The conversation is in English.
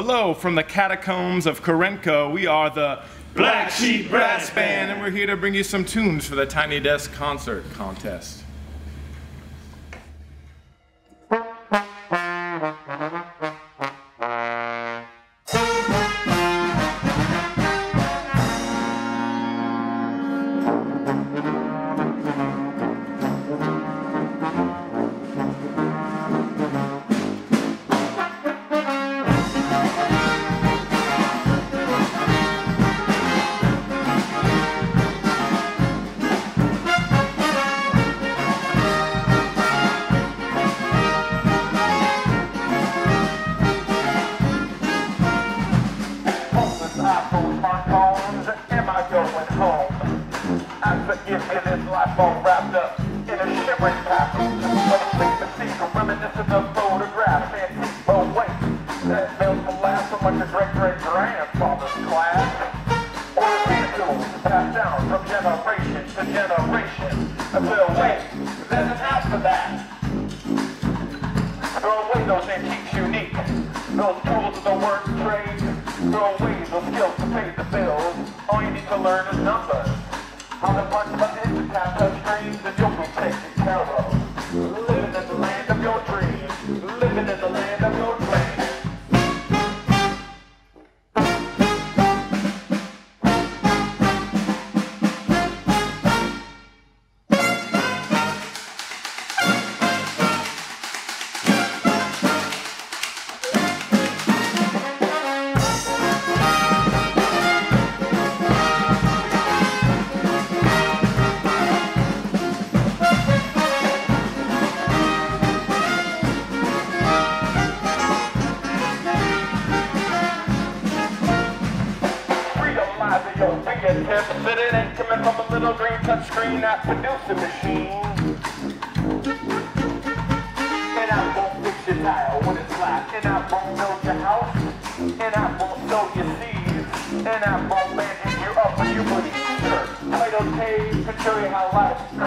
Hello from the catacombs of Korenko. We are the Black Sheep Brass Band, and we're here to bring you some tunes for the Tiny Desk Concert Contest. iPhone smartphones, am I going home? I forgive you this life all wrapped up in a shimmering pattern of sleep and secret, reminiscent of photographs, antique bow weight that built to last so much a great great grandfather's class. Or a mantle passed down from generation to generation. Well, wait, there's an app for that. Throw away those antiques unique, those tools of the work trade. Throw away those skills to pay the bills. All you need to learn is numbers. How to punch buttons and tap touch screens, and you'll be taken care of. It coming from a little green touchscreen that producing machine. And I won't fix your tile when it's flat. And I won't build your house. And I won't sow your seeds. And I won't bandage you up when you bleed. Sure, title show you how life